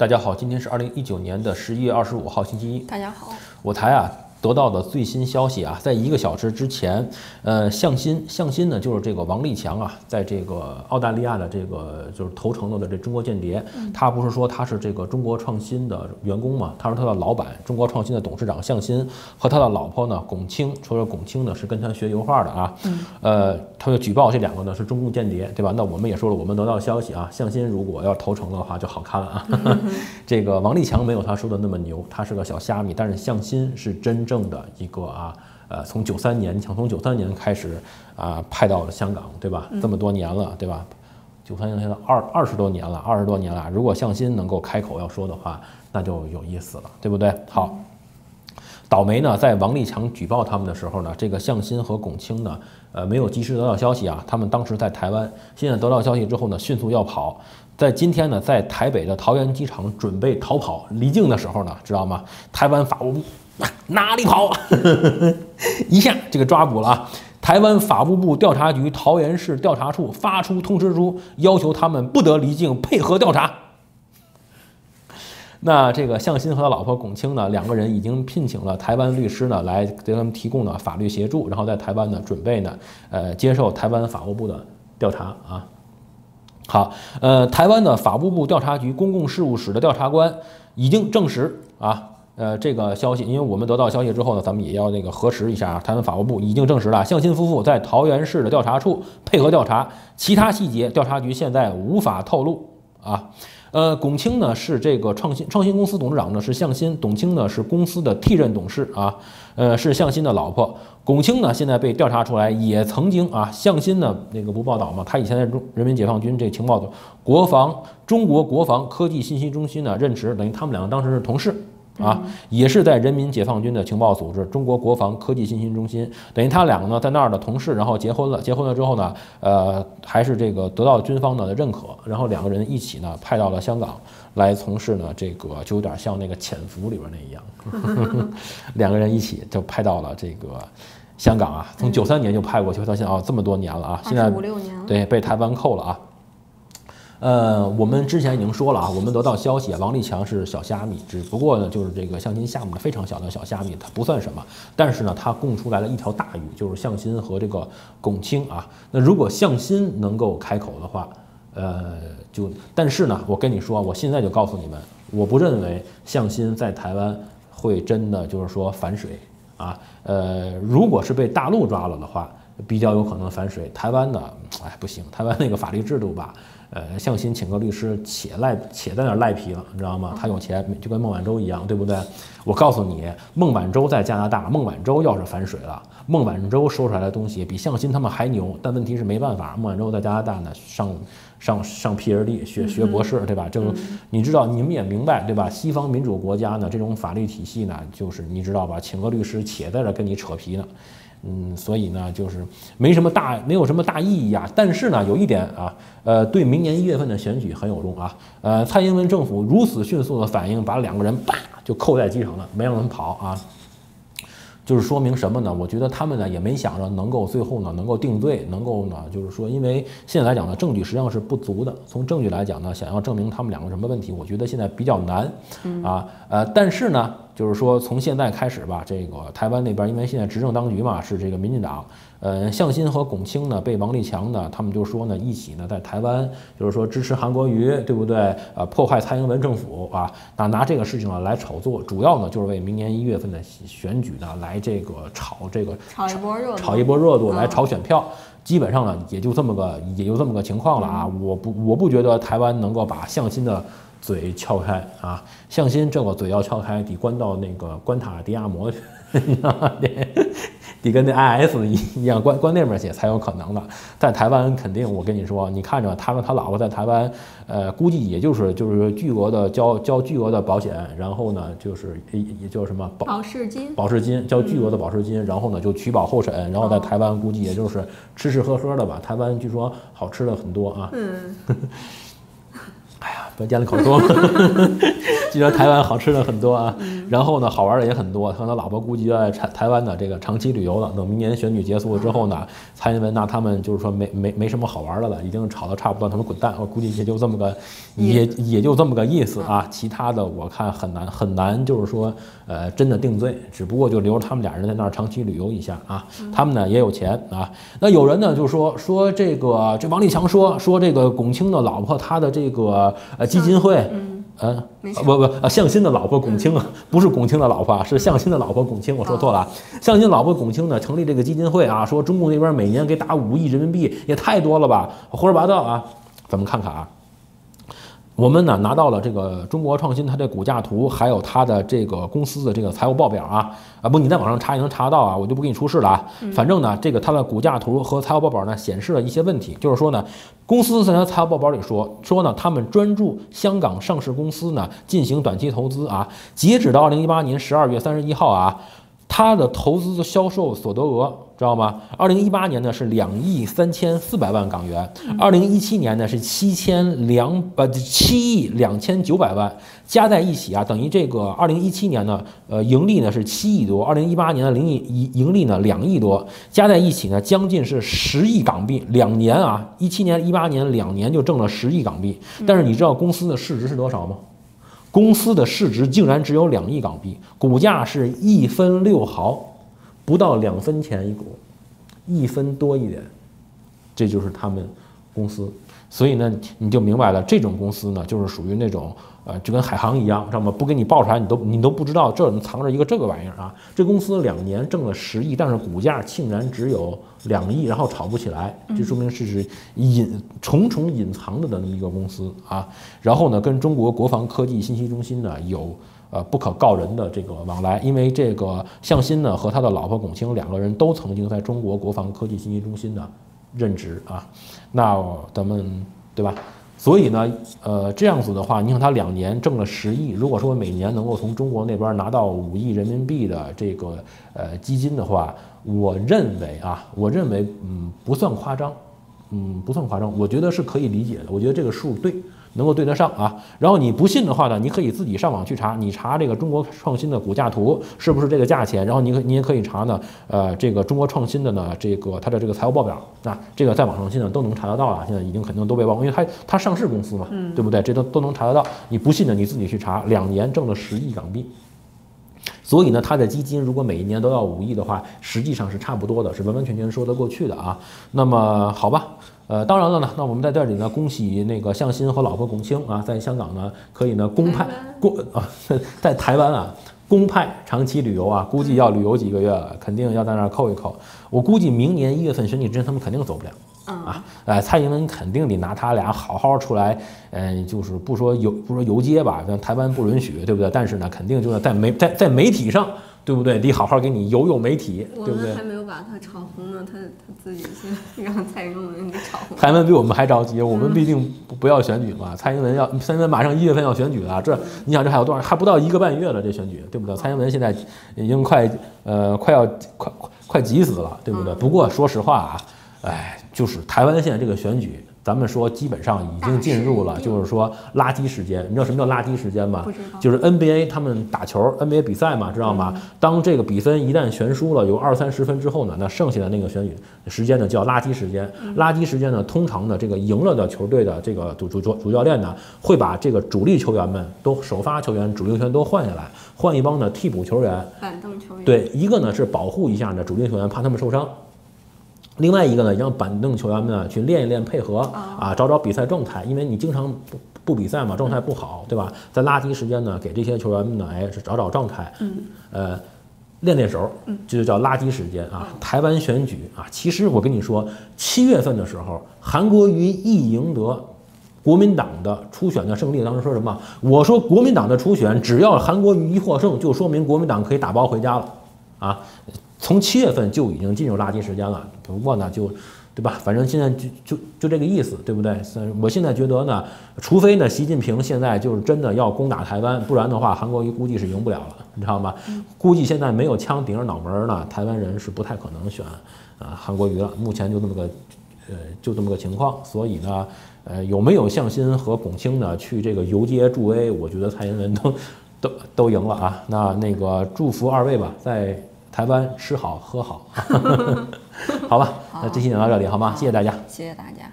大家好，今天是二零一九年的十一月二十五号，星期一。大家好，我台啊得到的最新消息啊，在一个小时之前，呃，向心向心呢，就是这个王立强啊，在这个澳大利亚的这个就是投诚了的这中国间谍，他不是说他是这个中国创新的员工嘛？他说他的老板，中国创新的董事长向心和他的老婆呢龚清，说是龚清呢是跟他学油画的啊，呃，他就举报这两个呢是中共间谍，对吧？那我们也说了，我们得到消息啊，向心如果要投诚的话就好看了啊。这个王立强没有他说的那么牛，他是个小虾米，但是向心是真正的一个啊，呃，从九三年，你想从九三年开始啊，派到了香港，对吧？这么多年了，对吧？九三年现在二二十多年了，二十多年了，如果向心能够开口要说的话，那就有意思了，对不对？好。倒霉呢，在王立强举报他们的时候呢，这个向心和龚清呢，呃，没有及时得到消息啊。他们当时在台湾，现在得到消息之后呢，迅速要跑。在今天呢，在台北的桃园机场准备逃跑离境的时候呢，知道吗？台湾法务部哪里跑？一下这个抓捕了啊！台湾法务部调查局桃园市调查处发出通知书，要求他们不得离境，配合调查。那这个向新和他老婆龚清呢，两个人已经聘请了台湾律师呢，来给他们提供了法律协助，然后在台湾呢准备呢，呃，接受台湾法务部的调查啊。好，呃，台湾的法务部调查局公共事务室的调查官已经证实啊，呃，这个消息，因为我们得到消息之后呢，咱们也要那个核实一下啊。台湾法务部已经证实了，向心夫妇在桃园市的调查处配合调查，其他细节调查局现在无法透露啊。呃，龚清呢是这个创新创新公司董事长呢是向心，董卿呢是公司的替任董事啊，呃是向心的老婆。龚清呢现在被调查出来，也曾经啊向心呢那个不报道嘛，他以前在中人民解放军这情报的国防中国国防科技信息中心呢任职，等于他们两个当时是同事。啊，也是在人民解放军的情报组织中国国防科技信息中心，等于他两个呢在那儿的同事，然后结婚了，结婚了之后呢，呃，还是这个得到军方的认可，然后两个人一起呢派到了香港来从事呢这个就有点像那个潜伏里边那一样，两个人一起就派到了这个香港啊，从九三年就派过去到现在啊这么多年了啊，现在五六年了，对，被台湾扣了啊。呃，我们之前已经说了啊，我们得到消息，王立强是小虾米，只不过呢，就是这个向心下面的非常小的小虾米，它不算什么。但是呢，它供出来了一条大鱼，就是向心和这个龚清啊。那如果向心能够开口的话，呃，就但是呢，我跟你说，我现在就告诉你们，我不认为向心在台湾会真的就是说反水啊。呃，如果是被大陆抓了的话，比较有可能反水。台湾呢，哎，不行，台湾那个法律制度吧。呃，向心请个律师，且赖且在那赖皮了，你知道吗？他有钱，就跟孟晚舟一样，对不对？我告诉你，孟晚舟在加拿大，孟晚舟要是反水了，孟晚舟说出来的东西比向心他们还牛。但问题是没办法，孟晚舟在加拿大呢，上上上 PhD 学学博士，对吧？这个你知道，你们也明白，对吧？西方民主国家呢，这种法律体系呢，就是你知道吧？请个律师，且在这跟你扯皮呢。嗯，所以呢，就是没什么大，没有什么大意义啊。但是呢，有一点啊，呃，对明年一月份的选举很有用啊。呃，蔡英文政府如此迅速的反应，把两个人叭就扣在机场了，没让他们跑啊。就是说明什么呢？我觉得他们呢也没想着能够最后呢能够定罪，能够呢就是说，因为现在来讲呢证据实际上是不足的。从证据来讲呢，想要证明他们两个什么问题，我觉得现在比较难啊。呃，但是呢，就是说从现在开始吧，这个台湾那边因为现在执政当局嘛是这个民进党。呃，向新和龚清呢，被王立强呢，他们就说呢，一起呢，在台湾，就是说支持韩国瑜，对不对？呃，破坏蔡英文政府啊，那拿这个事情呢来炒作，主要呢就是为明年一月份的选举呢来这个炒这个炒一波热度，炒一波热度来炒选票。基本上呢，也就这么个，也就这么个情况了啊。我不，我不觉得台湾能够把向心的嘴撬开啊。向心这个嘴要撬开，得关到那个关塔迪亚摩去，你知道吗？得跟那 I S 一样关关那边去才有可能的，在台湾肯定我跟你说，你看着他跟他老婆在台湾，呃，估计也就是就是巨额的交交巨额的保险，然后呢就是也也叫什么保释金，保释金交巨额的保释金，然后呢就取保候审，然后在台湾估计也就是吃吃喝喝的吧。台湾据说好吃的很多啊。嗯。哎呀，不要咽了口多。据说台湾好吃的很多啊。然后呢，好玩的也很多。他他老婆估计要在台台湾的这个长期旅游了。等明年选举结束了之后呢，蔡英文那他们就是说没没没什么好玩的了，已经吵得差不多，他们滚蛋。我估计也就这么个，也也就这么个意思啊。其他的我看很难很难，就是说呃真的定罪，只不过就留着他们俩人在那儿长期旅游一下啊。他们呢也有钱啊。那有人呢就说说这个这王立强说说这个龚清的老婆他的这个呃基金会。嗯，不不啊，向新的老婆龚清啊，不是龚清的老婆啊，是向新的老婆龚清，我说错了。向新老婆龚清呢，成立这个基金会啊，说中共那边每年给打五亿人民币，也太多了吧，胡说八道啊！咱们看看啊。我们呢拿到了这个中国创新它的股价图，还有它的这个公司的这个财务报表啊啊不，你在网上查也能查到啊，我就不给你出示了啊。反正呢，这个它的股价图和财务报表呢显示了一些问题，就是说呢，公司在它财务报表里说说呢，他们专注香港上市公司呢进行短期投资啊，截止到二零一八年十二月三十一号啊。它的投资销售所得额知道吗？二零一八年呢是两亿三千四百万港元，二零一七年呢是七千两呃七亿两千九百万，加在一起啊，等于这个二零一七年呢，呃盈利呢是七亿多，二零一八年的零盈盈利呢两亿多，加在一起呢将近是十亿港币，两年啊，一七年一八年两年就挣了十亿港币，但是你知道公司的市值是多少吗？公司的市值竟然只有两亿港币，股价是一分六毫，不到两分钱一股，一分多一点，这就是他们公司。所以呢，你就明白了，这种公司呢，就是属于那种。呃，就跟海航一样，知道吗？不给你报出来，你都你都不知道这藏着一个这个玩意儿啊！这公司两年挣了十亿，但是股价竟然只有两亿，然后炒不起来，这说明是是隐重重隐藏着的那么一个公司啊。然后呢，跟中国国防科技信息中心呢有呃不可告人的这个往来，因为这个向新呢和他的老婆龚清两个人都曾经在中国国防科技信息中心呢任职啊。那咱们对吧？所以呢，呃，这样子的话，你想他两年挣了十亿，如果说每年能够从中国那边拿到五亿人民币的这个呃基金的话，我认为啊，我认为嗯不算夸张，嗯不算夸张，我觉得是可以理解的，我觉得这个数对。能够对得上啊，然后你不信的话呢，你可以自己上网去查，你查这个中国创新的股价图是不是这个价钱，然后你可你也可以查呢，呃，这个中国创新的呢，这个它的这个财务报表啊，这个在网上现在都能查得到了，现在已经肯定都被曝光，因为它它上市公司嘛，对不对？这都都能查得到，你不信的你自己去查，两年挣了十亿港币，所以呢，它的基金如果每一年都要五亿的话，实际上是差不多的，是完完全全说得过去的啊。那么好吧。呃，当然了呢，那我们在这里呢，恭喜那个向新和老婆龚清啊，在香港呢可以呢公派公啊，在台湾啊公派长期旅游啊，估计要旅游几个月了，肯定要在那儿扣一扣。我估计明年一月份选举之前，他们肯定走不了啊。呃，蔡英文肯定得拿他俩好好出来，嗯，就是不说游不说游街吧，台湾不允许，对不对？但是呢，肯定就是在媒在在媒体上。对不对？得好好给你游游媒体，对不对？还没有把他炒红呢，他他自己先让蔡英文给炒红。蔡英文比我们还着急，我们毕竟不不要选举嘛。蔡英文要蔡英文马上一月份要选举了，这你想这还有多少？还不到一个半月了，这选举，对不对？蔡英文现在已经快呃快要快快急死了，对不对？不过说实话啊，哎，就是台湾现在这个选举。咱们说，基本上已经进入了，就是说垃圾时间。你知道什么叫垃圾时间吗？就是 NBA 他们打球，NBA 比赛嘛，知道吗？当这个比分一旦悬殊了，有二三十分之后呢，那剩下的那个选举时间呢，叫垃圾时间。垃圾时间呢，通常呢，这个赢了的球队的这个主主主主教练呢，会把这个主力球员们都首发球员、主力球员都换下来，换一帮呢替补球员。板凳球员。对，一个呢是保护一下呢主力球员，怕他们受伤。另外一个呢，让板凳球员们呢去练一练配合啊，找找比赛状态，因为你经常不不比赛嘛，状态不好，对吧？在垃圾时间呢，给这些球员们呢，哎，是找找状态，呃，练练手，这就叫垃圾时间啊。台湾选举啊，其实我跟你说，七月份的时候，韩国瑜一赢得国民党的初选的胜利，当时说什么？我说国民党的初选，只要韩国瑜一获胜，就说明国民党可以打包回家了啊。从七月份就已经进入垃圾时间了，不过呢，就，对吧？反正现在就就就这个意思，对不对？我现在觉得呢，除非呢，习近平现在就是真的要攻打台湾，不然的话，韩国瑜估计是赢不了了，你知道吗？估计现在没有枪顶着脑门呢，台湾人是不太可能选啊韩国瑜了。目前就这么个，呃，就这么个情况。所以呢，呃，有没有向心和龚清呢去这个游街助威？我觉得蔡英文都。都都赢了啊。那那个祝福二位吧，在台湾吃好喝好，好吧。那这期讲到这里好吗？谢谢大家。谢谢大家。